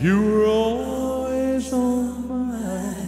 You were always on my mind.